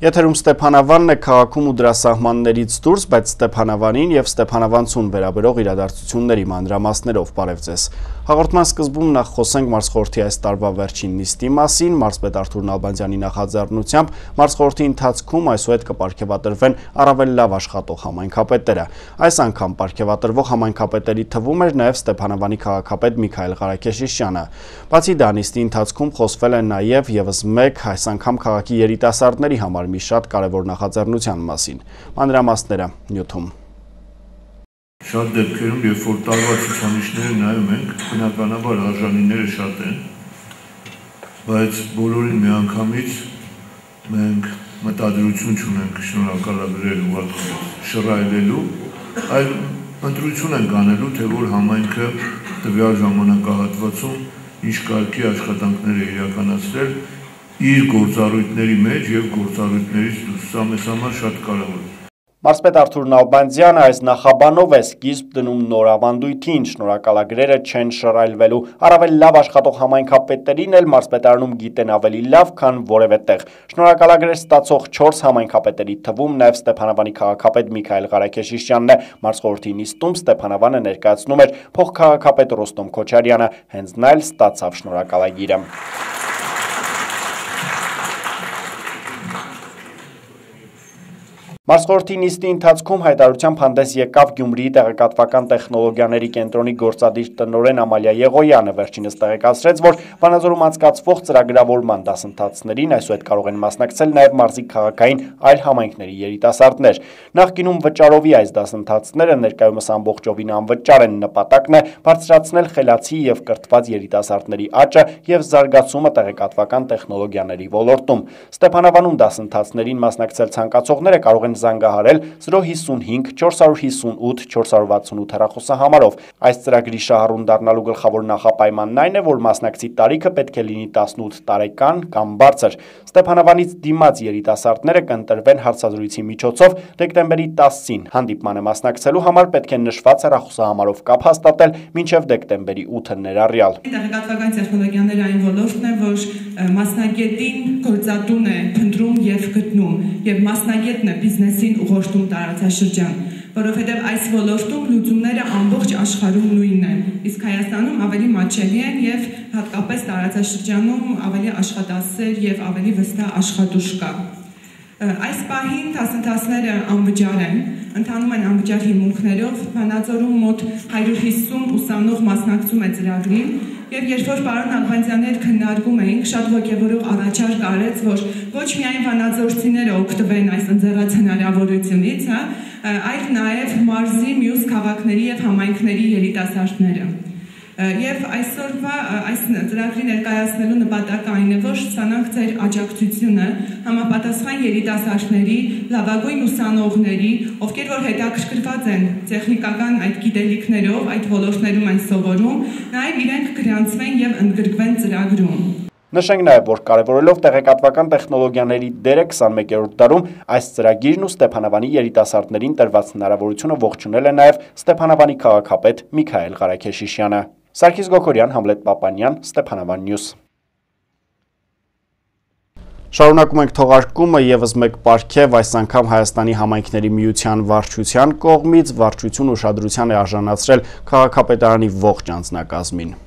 Եթերում Ստեփանավանն է քաղաքում ու դրա սահմաններից դուրս, բայց Ստեփանավանին եւ Ստեփանավանցուն վերաբերող իրադարձությունների մանրամասներով բարև ձեզ։ Հաղորդման սկզբում նախ խոսենք Մարսխորհրդի այս տարվա վերջին նիստի մասին, մարզպետ Արթուր Նալբանդյանի նախաձեռնությամբ Մարսխորհրդի ընթացքում այսուհետ կպարգևատրվեն առավել լավ աշխատող համայնքապետերը։ Այս անգամ պարգևատրվող համայնքապետերի թվում էր նաեւ Ստեփանավանի քաղաքապետ Միքայել Ղարաքեշիշյանը։ Բացի դա նիստի ընթացքում խոսվել է նաեւ եւս մեկ այս անգամ քաղաքի երիտասարդների համար մի շատ կարևոր նախաձեռնության մասին։ Մանրամասները նյութում։ Շատ դեպքերում, երբ որ տարվա ցուցանիշները նայում ենք, բնականաբար արժանիները շատ են, բայց բոլորին միանգամից մենք մտադրություն չունենք շնորհակալագրել ուղղակի շռայլելու, այլ ընտրություն ենք անելու, թե որ համայնքը տվյալ ժամանակահատվածում ինչ կարգի աշխատանքներ է իրականացրել իր գործառույթների մեջ եւ գործառույթներից դուրս։ Սա մեզ համար շատ կարեւոր է։ Մարսպետ Արթուր Նալբանդյանը այս նախաբանով է սկիզբ դնում նոր ավանդույթին, շնորհակալագրերը չեն շռայլվելու, առավել լավ աշխատող համայնքապետերին էլ մարսպետարանում գիտեն ավելի լավ, քան որևէ տեղ։ Շնորհակալագրեր ստացող 4 համայնքապետերի թվում նաև Ստեփանավանի քաղաքապետ Միքայել Ղարաքեշիշյանն է։ Մարսխորհրդի նիստում Ստեփանավանը ներկայացնում էր փոխքաղաքապետ Ռոստոմ Քոչարյանը, հենց նա էլ ստացավ շնորհակալագիրը։ Մարսխորհրդի նիստի ընթացքում հայտարարությամբ հանդես եկավ Գյումրիի տեղեկատվական տեխնոլոգիաների կենտրոնի գործադիր տնօրեն Ամալիա Եղոյանը, վերջինս տեղեկացրեց, որ Վանաձորում անցկացվող ծրագրավորման դասընթացներին այսուհետ կարող են մասնակցել նաև մարզի քաղաքային այլ համայնքների երիտասարդներ։ Նախկինում վճարովի այս դասընթացները ներկայումս ամբողջովին անվճար են, նպատակն է բարձրացնել խելացի եւ կրթված երիտասարդների աճը եւ զարգացումը տեղեկատվական տեխնոլոգիաների ոլորտում։ Ստեփանավանում դասընթացներին մասնակցել ցանկացողները կարող են զանգահարել 055 458 468 հեռախոսահամարով։ Այս ծրագրի շահառուն դառնալու գլխավոր նախապայմանն այն է, որ մասնակցի տարիքը պետք է լինի 18 տարեկան կամ բարձր։ Ստեփանավանից դիմաց երիտասարդները կընտրվեն հարցազրույցի միջոցով դեկտեմբերի 10-ին։ Հանդիպմանը մասնակցելու համար պետք է նշված հեռախոսահամարով կապ հաստատել մինչև դեկտեմբերի 8-ը ներառյալ։ Տեղեկատվական տեխնոլոգիաները այն ոլորտն է, որ մասնագետին գործատուն է փնտրում եւ գտնում եւ մասնագետն է բիզնեսին ուղղորդում տարածաշրջան, որովհետև այս ոլորտում լուծումները ամբողջ աշխարհում նույնն են, իսկ Հայաստանում ավելի մատչելի են եւ հատկապես տարածաշրջանում ավելի աշխատասեր եւ ավելի վստահ աշխատուժ կա։ Այս պահին դասընթացները անվճար են, ընթանում են անվճար հիմունքներով, Վանաձորում մոտ 150 ուսանող մասնակցում է ծրագրին Եվ երբ որ պարոն Աղվանցյանի հետ քննարկում էինք, շատ ոգևորող առաջարկ արեց, որ ոչ միայն վանաձորցիները օգտվեն այս ընձեռած հնարավորությունից, հա, այլ նաև մարզի մյուս քաղաքների եւ համայնքների երիտասարդները։ Եվ այսօրվա այս ծրագրի ներկայացնելու նպատակը այն է, որ ստանանք ձեր աջակցությունը համապատասխան երիտասարդների, լավագույն ուսանողների, ովքեր որ հետաքրքրված են տեխնիկական այդ գիտելիքներով, այդ ոլորտներում են սովորում, նաև իրենք գրանցվեն եւ ընդգրկվեն ծրագրում։ Նշենք նաև, որ կարևորելով տեղեկատվական տեխնոլոգիաների դերը 21-րդ դարում այս ծրագիրն ու Ստեփանավանի երիտասարդներին տրված հնարավորությունը ողջունել է նաև Ստեփանավանի քաղաքապետ Միքայել Ղարաքեշիշյանը։ Սարգիս Գոքորյան, Համլետ Պապանյան, Ստեփանավան Նյուս։ Շարունակում ենք թողարկումը եւս մեկ պարգև այս անգամ Հայաստանի համայնքների միության վարչության կողմից վարչություն ուշադրության է արժանացրել քաղաքապետարանի ողջ անձնակազմին։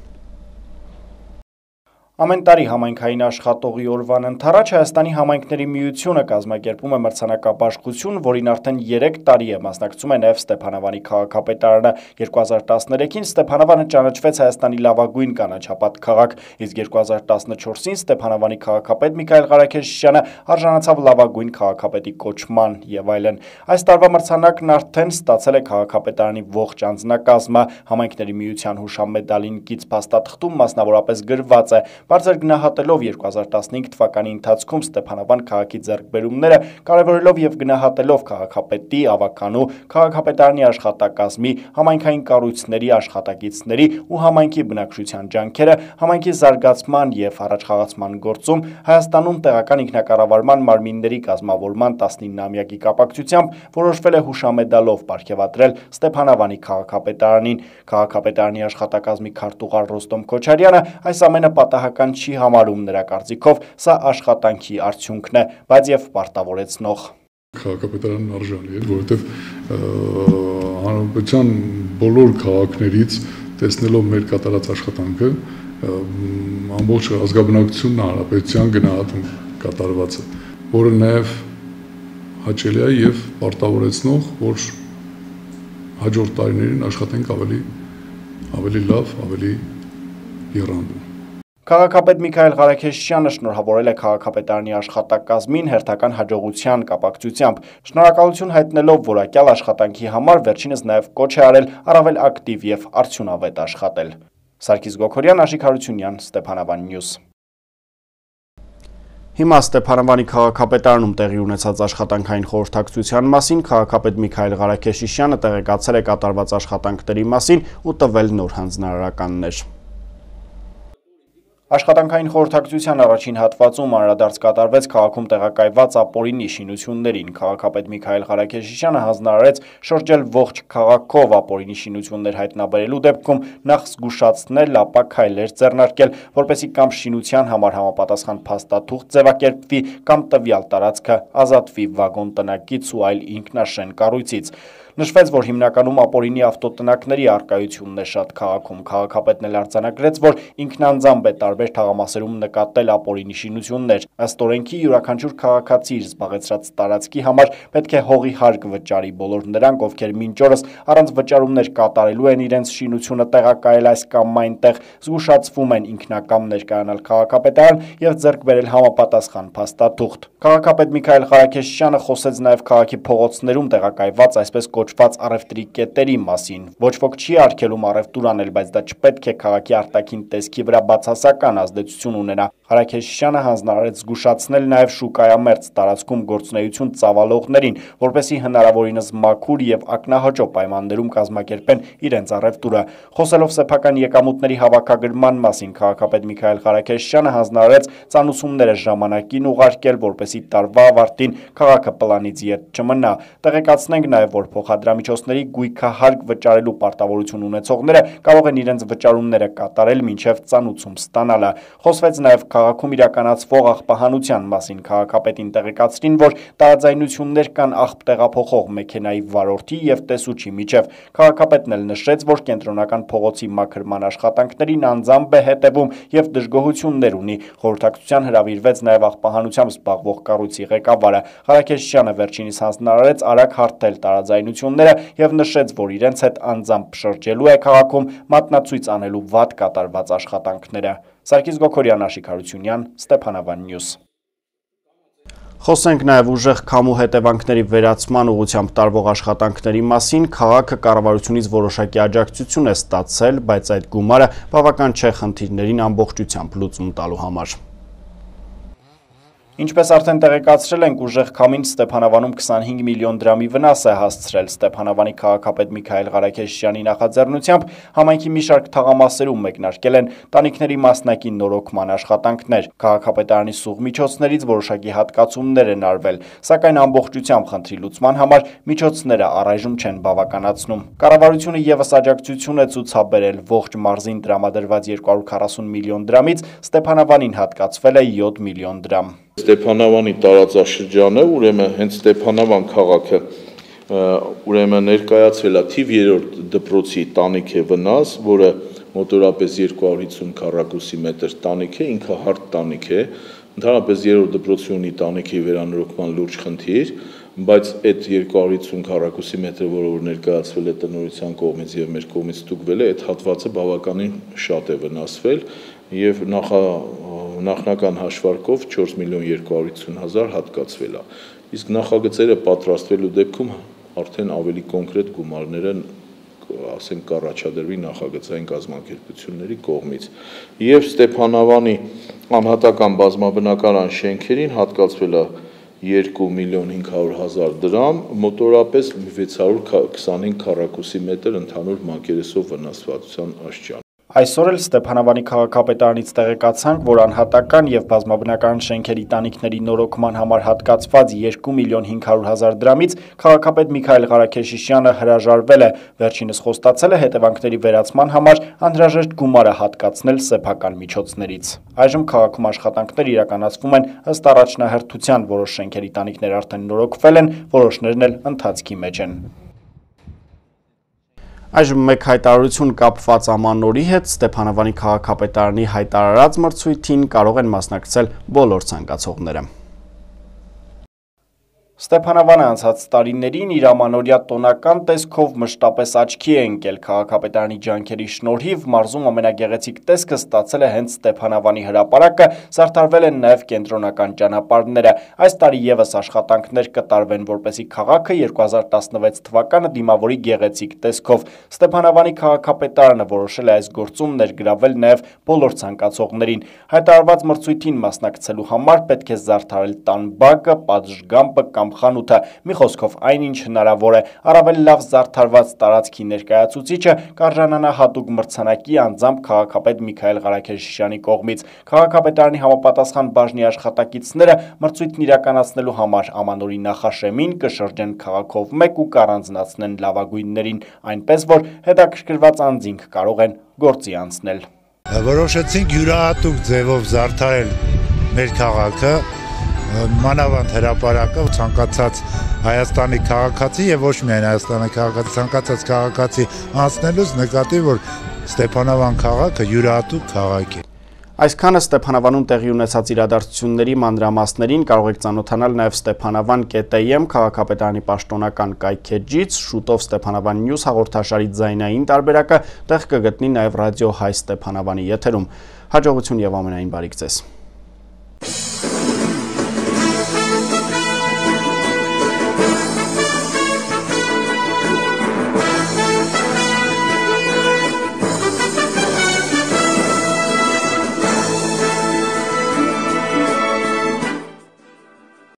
Ամեն տարի համայնքային աշխատողի օրվան ընթառաջ Հայաստանի համայնքների միությունը կազմակերպում է մրցանակաբաշխություն, որին արդեն 3 տարի է մասնակցում է նաև Ստեփանավանի քաղաքապետարանը։ 2013-ին Ստեփանավանը ճանաչվեց Հայաստանի լավագույն կանաչապատ քաղաք, իսկ 2014-ին Ստեփանավանի քաղաքապետ Միքայել Ղարաքեշյանը արժանացավ լավագույն քաղաքապետի կոչման եւ այլն։ Այս տարվա մրցանակն արդեն ստացել է քաղաքապետարանի ողջ անձնակազմը։ Համայնքների միության հուշամեդալին կից փաստաթղթում մասնավորապես գրված է Բարձր գնահատելով 2015 թվականի ընթացքում Ստեփանավան քաղաքի ձեռքբերումները, կարևորելով եւ գնահատելով քաղաքապետի, ավականու, քաղաքապետարանի աշխատակազմի, համայնքային կառույցների աշխատակիցների ու համայնքի բնակչության ջանքերը համայնքի զարգացման եւ առաջխաղացման գործում Հայաստանում տեղական ինքնակառավարման մարմինների կազմավորման 19-ամյակի կապակցությամբ որոշվել է հուշամեդալով ապարգևատրել Ստեփանավանի քաղաքապետարանին։ Քաղաքապետարանի աշխատակազմի քարտուղար Ռոստոմ Քոչարյանը այս ամենը պատահական պատահական չի համարում նրա կարծիքով, սա աշխատանքի արդյունքն է, բայց եւ պարտավորեցնող քաղաքապետարանն արժանի է, որովհետև հանրապետության բոլոր քաղաքներից տեսնելով մեր կատարած աշխատանքը ամբողջ ազգաբնակությունն հանրապետության գնահատում կատարվածը, որը նաև հաճելի է եւ պարտավորեցնող, որ հաջորդ տարիներին աշխատենք ավելի ավելի լավ, ավելի եռանդուն։ Քաղաքապետ Միքայել Ղարաքեշյանը շնորհավորել է քաղաքապետարանի աշխատակազմին հերթական հաջողության կապակցությամբ։ Շնորհակալություն հայտնելով որակյալ աշխատանքի համար վերջինս նաև կոչ է արել առավել ակտիվ եւ արդյունավետ աշխատել։ Սարգիս Գոքորյան, Աշիկ Հարությունյան, Ստեփանավան Նյուզ։ Հիմա Ստեփանավանի քաղաքապետարանում տեղի ունեցած աշխատանքային խորհրդակցության մասին քաղաքապետ Միքայել Ղարաքեշիշյանը տեղեկացել է կատարված աշխատանքների մասին ու տվել նոր հանձնարարականներ։ Աշխատանքային խորհրդակցության առաջին հատվածում անդրադարձ կատարվեց քաղաքում տեղակայված ապօրինի շինություններին։ Քաղաքապետ Միքայել Ղարաքեշիշյանը հանձնարարեց շրջել ողջ քաղաքով ապօրինի շինություններ հայտնաբերելու դեպքում նախ զգուշացնել, ապա քայլեր ձեռնարկել, որպեսզի կամ շինության համար համապատասխան փաստաթուղթ ձևակերպվի, կամ տվյալ տարածքը ազատվի վագոն տնակից ու այլ ինքնաշեն կառույցից։ Նշվեց, որ հիմնականում ապօրինի ավտոտնակների արկայությունն է շատ քաղաքում։ Քաղաքապետն էլ արձանագրեց, որ ինքնանձամբ է տարբեր թաղամասերում նկատել ապօրինի շինություններ։ Ըստ օրենքի յուրաքանչյուր քաղաքացի իր զբաղեցրած տարածքի համար պետք է հողի հարկ վճարի բոլոր նրանք, ովքեր մինչ օրս առանց վճարումներ կատարելու են իրենց շինությունը տեղակայել այս կամ այնտեղ, զգուշացվում են ինքնակամ ներկայանալ քաղաքապետարան եւ ձեռք բերել համապատասխան փաստաթուղթ։ Քաղաքապետ Միքայել Ղարաքեշյանը խոսեց նաեւ քաղաքի փողոցներում տեղակայված այսպես կոչված առևտրի կետերի մասին։ Ոչ ոք չի արգելում առևտուր անել, բայց դա չպետք է քաղաքի արտաքին տեսքի վրա բացասական ազդեցություն ունենա։ Ղարաքեշյանը հանձնարարեց զգուշացնել նաև շուկայամերձ տարածքում գործունեություն ծավալողներին, որպեսզի հնարավորինս մաքուր եւ ակնահաճո պայմաններում կազմակերպեն իրենց առևտուրը։ Խոսելով սեփական եկամուտների հավաքագրման մասին քաղաքապետ Միքայել Ղարաքեշյանը հանձնարարեց ծանուցումները ժամանակին ուղարկել, որպեսզի տարվա ավարտին քաղաքը պլանից ետ չմնա։ Տեղեկացնենք նաև, որ փոխ փոխադրամիջոցների գույքահարկ վճարելու պարտավորություն ունեցողները կարող են իրենց վճարումները կատարել մինչև ծանուցում ստանալը։ Խոսվեց նաև քաղաքում իրականացվող աղբահանության մասին քաղաքապետին տեղեկացրին, որ տարաձայնություններ կան աղբ տեղափոխող մեքենայի վարորդի եւ տեսուչի միջև։ Քաղաքապետն էլ նշեց, որ կենտրոնական փողոցի մաքրման աշխատանքներին անձամբ է հետևում եւ դժգոհություններ ունի։ Խորհրդակցության հրավիրվեց նաև աղբահանությամբ զբաղվող կառույցի ղեկավարը։ Ղարաքեշյանը վերջինիս հանձնարարեց արագ հարթել տարաձայնություն ընկերությունները եւ նշեց, որ իրենց հետ անձամբ շրջելու է քաղաքում մատնացույց անելու վատ կատարված աշխատանքները։ Սարգիս Գոքորյան, Աշիկ Հարությունյան, Ստեփանավան Նյուզ։ Խոսենք նաև ուժեղ քամու հետևանքների վերացման ուղությամբ տարվող աշխատանքների մասին, քաղաքը կառավարությունից որոշակի աջակցություն է ստացել, բայց այդ գումարը բավական չէ խնդիրներին ամբողջությամբ լուծում տալու համար։ Ինչպես արդեն տեղեկացրել ենք, ուժեղ քամին Ստեփանավանում 25 միլիոն դրամի վնաս է հասցրել Ստեփանավանի քաղաքապետ Միքայել Ղարաքեշյանի նախաձեռնությամբ համայնքի մի շարք թաղամասերում մեկնարկել են տանիքների մասնակի նորոգման աշխատանքներ։ Քաղաքապետարանի սուղ միջոցներից որոշակի հատկացումներ են արվել, սակայն ամբողջությամբ խնդրի լուծման համար միջոցները առայժմ չեն բավականացնում։ Կառավարությունը եւս աջակցություն է ցուցաբերել ողջ մարզին տրամադրված 240 միլիոն դրամից Ստեփանավանին հատկացվել է 7 միլիոն դրամ։ Ստեփանավանի տարածաշրջանը, ուրեմն հենց Ստեփանավան քաղաքը ուրեմն ներկայացվել է թիվ 3-րդ դպրոցի տանիք է վնաս, որը մոտորապես 250 քառակուսի մետր տանիք է, ինքը հարթ տանիք է, ընդհանրապես 3-րդ դպրոցի ունի տանիքի վերանորոգման լուրջ խնդիր, բայց այդ 250 քառակուսի մետր, որը որ ներկայացվել է տնօրինության կողմից եւ մեր կողմից ստուգվել է, այդ հատվածը բավականին շատ է վնասվել եւ նախա նախնական հաշվարկով 4 միլիոն 250 հազար հատկացվել է։ Իսկ նախագծերը պատրաստվելու դեպքում արդեն ավելի կոնկրետ գումարները ասենք կառաջադրվի նախագծային կազմակերպությունների կողմից։ Եվ Ստեփանավանի անհատական բազմաբնակարան շենքերին հատկացվել է 2 միլիոն 500 հազար դրամ, մոտորապես 625 քառակուսի մետր ընդհանուր մակերեսով վնասվածության աշճան։ Այսօր էլ Ստեփանավանի քաղաքապետարանից տեղեկացանք, որ անհատական եւ բազմաբնական շենքերի տանիքների նորոգման համար հատկացված 2 միլիոն 500 հազար դրամից քաղաքապետ Միքայել Ղարաքեշիշյանը հրաժարվել է։ Վերջինս խոստացել է հետևանքների վերացման համար անհրաժեշտ գումարը հատկացնել սեփական միջոցներից։ Այժմ քաղաքում աշխատանքներ իրականացվում են ըստ առաջնահերթության, որոշ շենքերի տանիքներ արդեն նորոգվել են, որոշներն էլ ընթացքի մեջ են։ Այժմ մեկ հայտարարություն կապված ամանորի հետ Ստեփանավանի քաղաքապետարանի հայտարարած մրցույթին կարող են մասնակցել բոլոր ցանկացողները։ Ստեփանավանը անցած տարիներին իր ամանորյա տոնական տեսքով մշտապես աչքի է ընկել քաղաքապետարանի ջանքերի շնորհիվ մարզում ամենագեղեցիկ տեսքը ստացել է հենց Ստեփանավանի հրապարակը, զարդարվել են նաև կենտրոնական ճանապարհները։ Այս տարի եւս աշխատանքներ կտարվեն, որպեսի քաղաքը 2016 թվականը դիմավորի գեղեցիկ տեսքով։ Ստեփանավանի քաղաքապետարանը որոշել է այս գործում ներգրավել նաև բոլոր ցանկացողներին։ Հայտարարված մրցույթին մասնակցելու համար պետք է զարդարել տան բակը, պատժգամբը կամ խանութը։ Մի խոսքով այնինչ հնարավոր է։ Առավել լավ զարդարված տարածքի ներկայացուցիչը կարժանանա հատուկ մրցանակի անձամբ քաղաքապետ Միքայել Ղարաքեշյանի կողմից։ Քաղաքապետարանի համապատասխան բաժնի աշխատակիցները մրցույթն իրականացնելու համար ամանորի նախաշեմին կշրջեն քաղաքով մեկ ու կառանձնացնեն լավագույններին, այնպես որ հետաքրքրված անձինք կարող են գործի անցնել։ Որոշեցինք յուրահատուկ ձևով զարդարել մեր քաղաքը մանավանդ հրապարակը ցանկացած Հայաստանի քաղաքացի եւ ոչ միայն Հայաստանի քաղաքացի, ցանկացած քաղաքացի անցնելուց նկատի որ Ստեփանավան քաղաքը յուրահատուկ քաղաք է։ Այսքանը Ստեփանավանում տեղի ունեցած իրադարձությունների մանրամասներին կարող եք ծանոթանալ նաև Ստեփանավան.am քաղաքապետարանի պաշտոնական կայքեջից, շուտով Ստեփանավան News հաղորդաշարի ձայնային տարբերակը տեղ կգտնի նաև ռադիո Հայ Ստեփանավանի եթերում։ Հաջողություն եւ ամենայն բարիք ձեզ։